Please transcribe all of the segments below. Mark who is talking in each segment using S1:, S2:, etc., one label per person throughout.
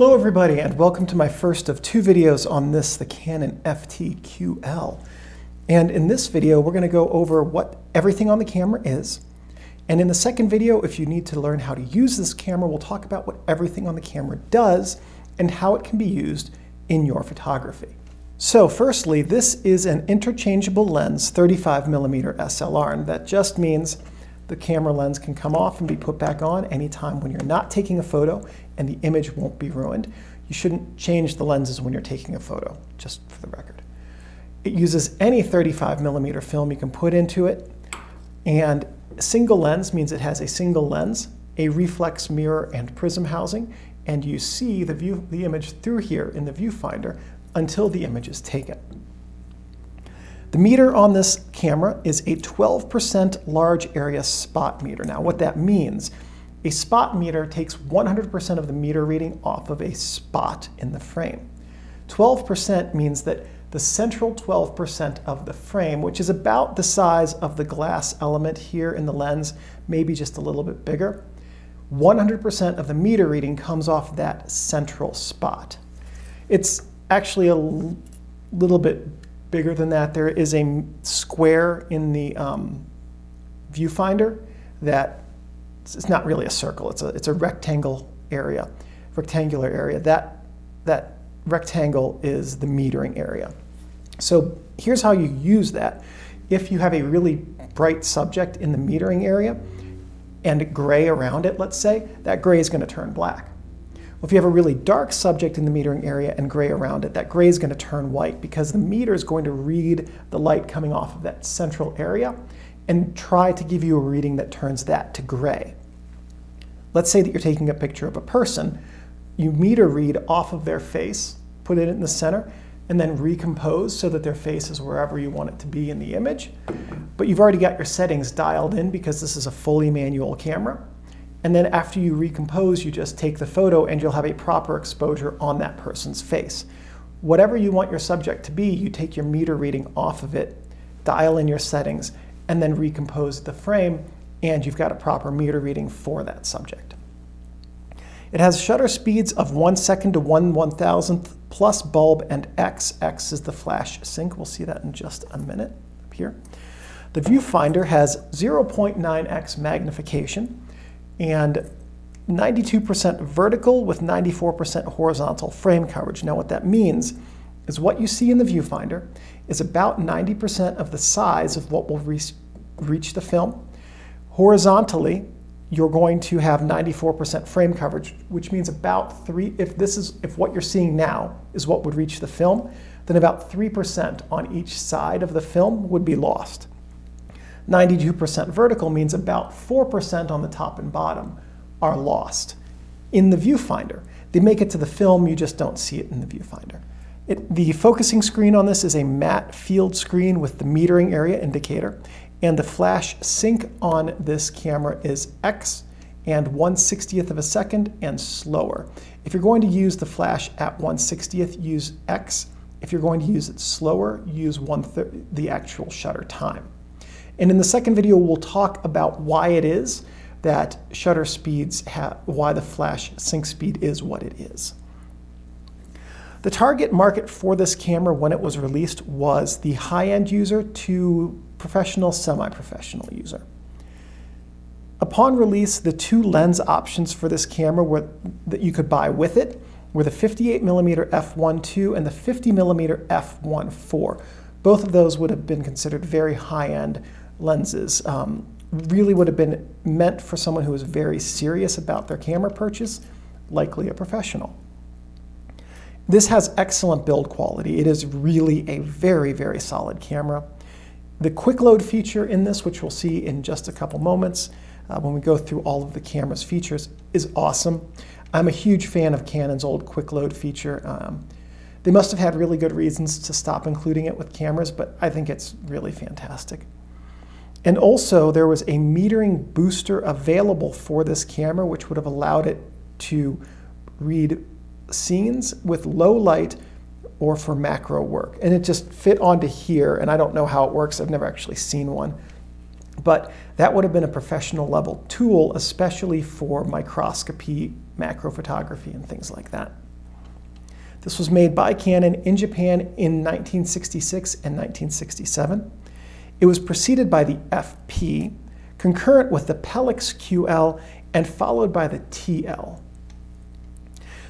S1: Hello everybody and welcome to my first of two videos on this, the Canon FT-QL. And in this video we're going to go over what everything on the camera is. And in the second video, if you need to learn how to use this camera, we'll talk about what everything on the camera does and how it can be used in your photography. So firstly, this is an interchangeable lens 35mm SLR, and that just means the camera lens can come off and be put back on anytime when you're not taking a photo and the image won't be ruined. You shouldn't change the lenses when you're taking a photo, just for the record. It uses any 35 millimeter film you can put into it, and single lens means it has a single lens, a reflex mirror and prism housing, and you see the, view, the image through here in the viewfinder until the image is taken. The meter on this camera is a 12% large area spot meter. Now what that means, a spot meter takes 100% of the meter reading off of a spot in the frame. 12% means that the central 12% of the frame, which is about the size of the glass element here in the lens, maybe just a little bit bigger, 100% of the meter reading comes off that central spot. It's actually a little bit bigger than that. There is a square in the um, viewfinder that it's not really a circle. It's a it's a rectangle area, rectangular area. That that rectangle is the metering area. So here's how you use that. If you have a really bright subject in the metering area and gray around it, let's say, that gray is going to turn black. Well, if you have a really dark subject in the metering area and gray around it, that gray is going to turn white because the meter is going to read the light coming off of that central area and try to give you a reading that turns that to gray. Let's say that you're taking a picture of a person. You meter read off of their face, put it in the center, and then recompose so that their face is wherever you want it to be in the image. But you've already got your settings dialed in because this is a fully manual camera. And then after you recompose, you just take the photo and you'll have a proper exposure on that person's face. Whatever you want your subject to be, you take your meter reading off of it, dial in your settings, and then recompose the frame, and you've got a proper meter reading for that subject. It has shutter speeds of 1 second to 1 one thousandth plus bulb and X. X is the flash sync. We'll see that in just a minute up here. The viewfinder has 0.9x magnification and 92% vertical with 94% horizontal frame coverage. Now what that means is what you see in the viewfinder is about 90% of the size of what will reach, reach the film. Horizontally, you're going to have 94% frame coverage, which means about three, if this is, if what you're seeing now is what would reach the film, then about 3% on each side of the film would be lost. 92% vertical means about 4% on the top and bottom are lost in the viewfinder. They make it to the film, you just don't see it in the viewfinder. It, the focusing screen on this is a matte field screen with the metering area indicator, and the flash sync on this camera is X and 1 60th of a second and slower. If you're going to use the flash at 1 60th, use X. If you're going to use it slower, use one the actual shutter time. And in the second video, we'll talk about why it is that shutter speeds have, why the flash sync speed is what it is. The target market for this camera when it was released was the high-end user to professional, semi-professional user. Upon release, the two lens options for this camera were, that you could buy with it were the 58mm f1.2 and the 50mm f1.4. Both of those would have been considered very high-end lenses um, really would have been meant for someone who was very serious about their camera purchase, likely a professional. This has excellent build quality. It is really a very, very solid camera. The quick load feature in this, which we'll see in just a couple moments uh, when we go through all of the camera's features, is awesome. I'm a huge fan of Canon's old quick load feature. Um, they must have had really good reasons to stop including it with cameras, but I think it's really fantastic. And also there was a metering booster available for this camera, which would have allowed it to read scenes with low light or for macro work. And it just fit onto here, and I don't know how it works. I've never actually seen one. But that would have been a professional level tool, especially for microscopy macro photography and things like that. This was made by Canon in Japan in 1966 and 1967. It was preceded by the FP, concurrent with the Pellix QL, and followed by the TL.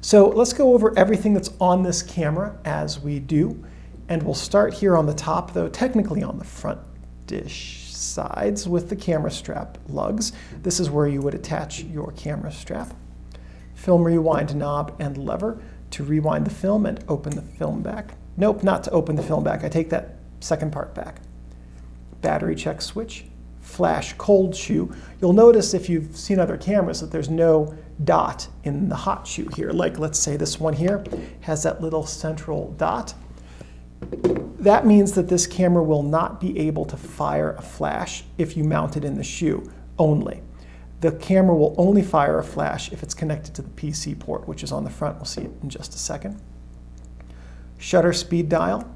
S1: So let's go over everything that's on this camera as we do. And we'll start here on the top, though technically on the front dish sides with the camera strap lugs. This is where you would attach your camera strap. Film rewind knob and lever to rewind the film and open the film back. Nope, not to open the film back. I take that second part back. Battery check switch, flash cold shoe. You'll notice if you've seen other cameras that there's no dot in the hot shoe here. Like let's say this one here has that little central dot. That means that this camera will not be able to fire a flash if you mount it in the shoe only. The camera will only fire a flash if it's connected to the PC port, which is on the front. We'll see it in just a second. Shutter speed dial,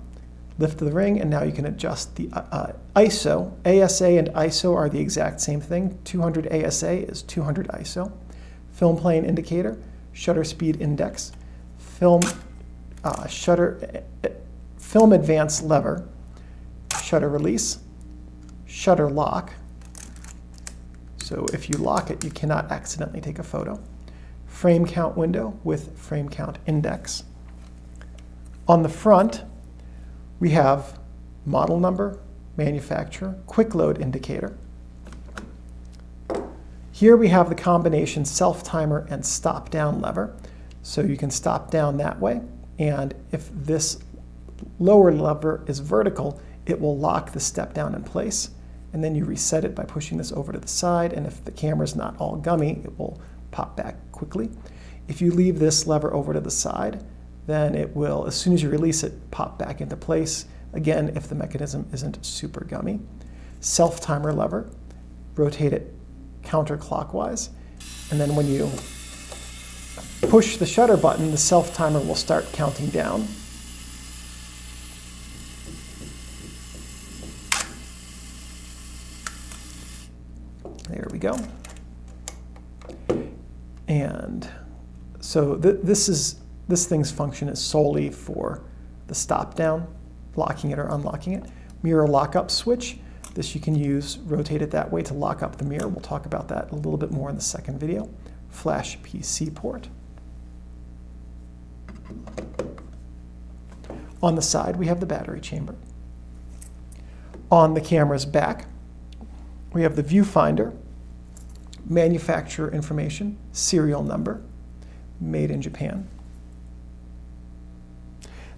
S1: lift the ring, and now you can adjust the uh, uh ISO. ASA and ISO are the exact same thing. 200 ASA is 200 ISO. Film plane indicator, shutter speed index, film uh, shutter, uh, film advance lever, shutter release, shutter lock, so if you lock it, you cannot accidentally take a photo. Frame count window with frame count index. On the front, we have model number, manufacturer, quick load indicator. Here we have the combination self timer and stop down lever. So you can stop down that way. And if this lower lever is vertical, it will lock the step down in place and then you reset it by pushing this over to the side, and if the camera's not all gummy, it will pop back quickly. If you leave this lever over to the side, then it will, as soon as you release it, pop back into place, again, if the mechanism isn't super gummy. Self-timer lever, rotate it counterclockwise, and then when you push the shutter button, the self-timer will start counting down. There we go. And so th this is this thing's function is solely for the stop down, locking it or unlocking it. Mirror lockup switch. This you can use, rotate it that way to lock up the mirror. We'll talk about that a little bit more in the second video. Flash PC port. On the side, we have the battery chamber. On the camera's back, we have the viewfinder, manufacturer information, serial number, made in Japan.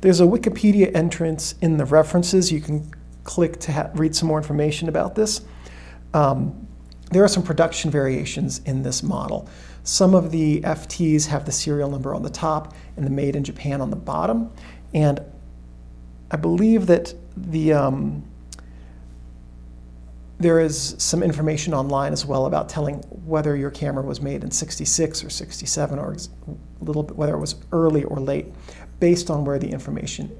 S1: There's a Wikipedia entrance in the references. You can click to read some more information about this. Um, there are some production variations in this model. Some of the FTs have the serial number on the top and the made in Japan on the bottom. And I believe that the um, there is some information online as well about telling whether your camera was made in 66 or 67 or a little bit whether it was early or late based on where the information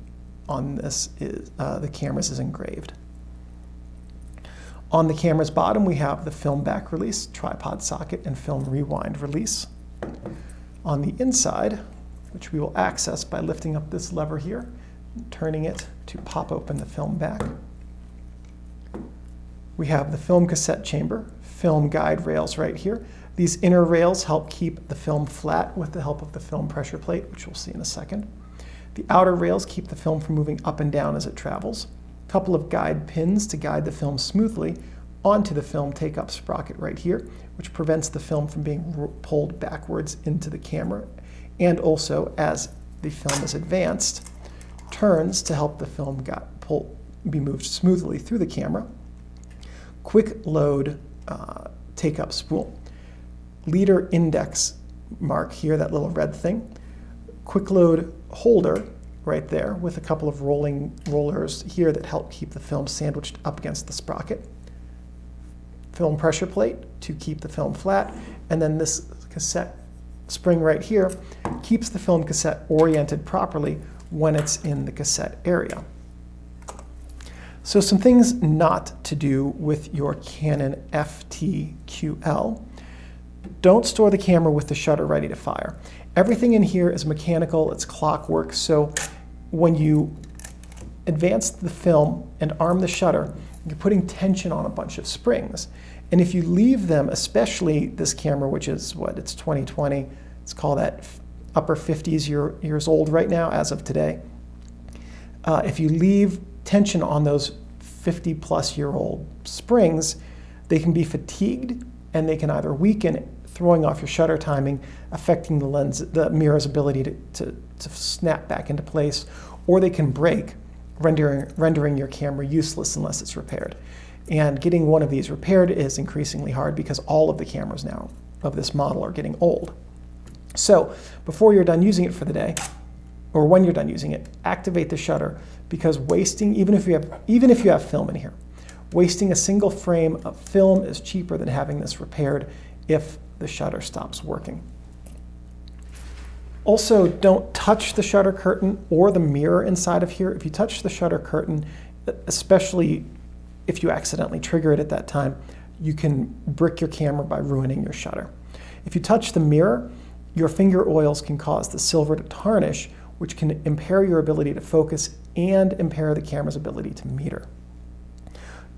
S1: on this is uh, the cameras is engraved. On the camera's bottom we have the film back release, tripod socket, and film rewind release. On the inside, which we will access by lifting up this lever here, turning it to pop open the film back. We have the film cassette chamber, film guide rails right here. These inner rails help keep the film flat with the help of the film pressure plate, which we'll see in a second. The outer rails keep the film from moving up and down as it travels. A couple of guide pins to guide the film smoothly onto the film take-up sprocket right here, which prevents the film from being pulled backwards into the camera. And also, as the film is advanced, turns to help the film pull, be moved smoothly through the camera quick load uh, take up spool. Leader index mark here, that little red thing. Quick load holder right there with a couple of rolling rollers here that help keep the film sandwiched up against the sprocket. Film pressure plate to keep the film flat. And then this cassette spring right here keeps the film cassette oriented properly when it's in the cassette area. So some things not to do with your Canon FT-QL. Don't store the camera with the shutter ready to fire. Everything in here is mechanical, it's clockwork, so when you advance the film and arm the shutter, you're putting tension on a bunch of springs. And if you leave them, especially this camera, which is what, it's 2020, let's call that upper 50s year, years old right now as of today. Uh, if you leave tension on those 50 plus year old springs, they can be fatigued and they can either weaken, throwing off your shutter timing, affecting the lens, the mirror's ability to, to, to snap back into place, or they can break, rendering, rendering your camera useless unless it's repaired. And getting one of these repaired is increasingly hard because all of the cameras now of this model are getting old. So before you're done using it for the day, or when you're done using it, activate the shutter because wasting, even if you have, even if you have film in here, wasting a single frame of film is cheaper than having this repaired if the shutter stops working. Also, don't touch the shutter curtain or the mirror inside of here. If you touch the shutter curtain, especially if you accidentally trigger it at that time, you can brick your camera by ruining your shutter. If you touch the mirror, your finger oils can cause the silver to tarnish, which can impair your ability to focus and impair the camera's ability to meter.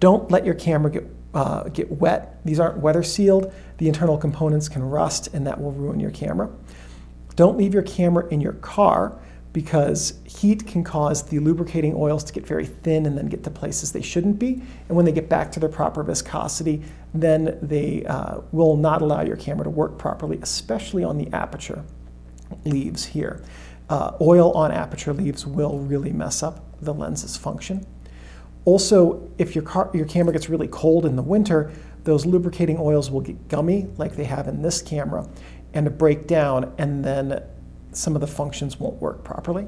S1: Don't let your camera get, uh, get wet. These aren't weather sealed. The internal components can rust and that will ruin your camera. Don't leave your camera in your car because heat can cause the lubricating oils to get very thin and then get to places they shouldn't be. And when they get back to their proper viscosity, then they uh, will not allow your camera to work properly, especially on the aperture leaves here. Uh, oil on aperture leaves will really mess up the lens's function. Also, if your, car, your camera gets really cold in the winter, those lubricating oils will get gummy like they have in this camera and break down and then some of the functions won't work properly.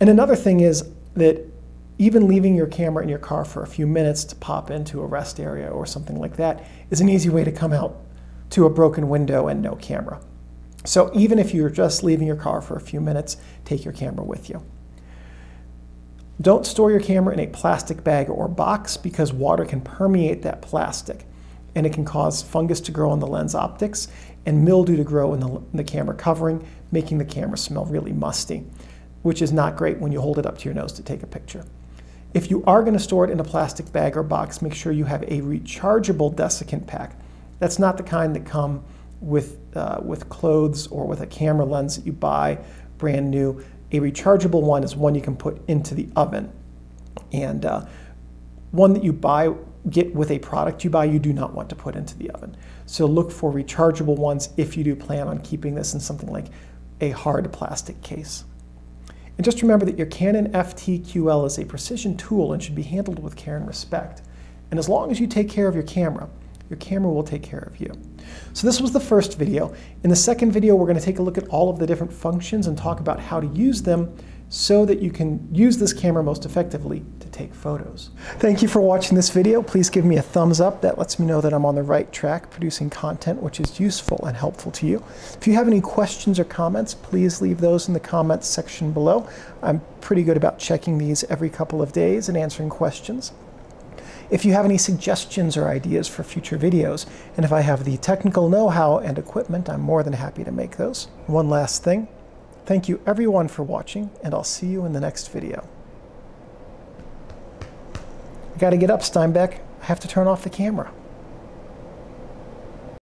S1: And another thing is that even leaving your camera in your car for a few minutes to pop into a rest area or something like that is an easy way to come out to a broken window and no camera. So even if you're just leaving your car for a few minutes, take your camera with you. Don't store your camera in a plastic bag or box because water can permeate that plastic and it can cause fungus to grow on the lens optics and mildew to grow in the, in the camera covering, making the camera smell really musty, which is not great when you hold it up to your nose to take a picture. If you are going to store it in a plastic bag or box, make sure you have a rechargeable desiccant pack. That's not the kind that come with, uh, with clothes or with a camera lens that you buy brand new. A rechargeable one is one you can put into the oven. And uh, one that you buy, get with a product you buy, you do not want to put into the oven. So look for rechargeable ones if you do plan on keeping this in something like a hard plastic case. And just remember that your Canon FT-QL is a precision tool and should be handled with care and respect. And as long as you take care of your camera, your camera will take care of you. So this was the first video. In the second video, we're going to take a look at all of the different functions and talk about how to use them so that you can use this camera most effectively to take photos. Thank you for watching this video. Please give me a thumbs up. That lets me know that I'm on the right track producing content which is useful and helpful to you. If you have any questions or comments, please leave those in the comments section below. I'm pretty good about checking these every couple of days and answering questions. If you have any suggestions or ideas for future videos, and if I have the technical know-how and equipment, I'm more than happy to make those. One last thing, Thank you everyone for watching, and I'll see you in the next video. I gotta get up, Steinbeck. I have to turn off the camera.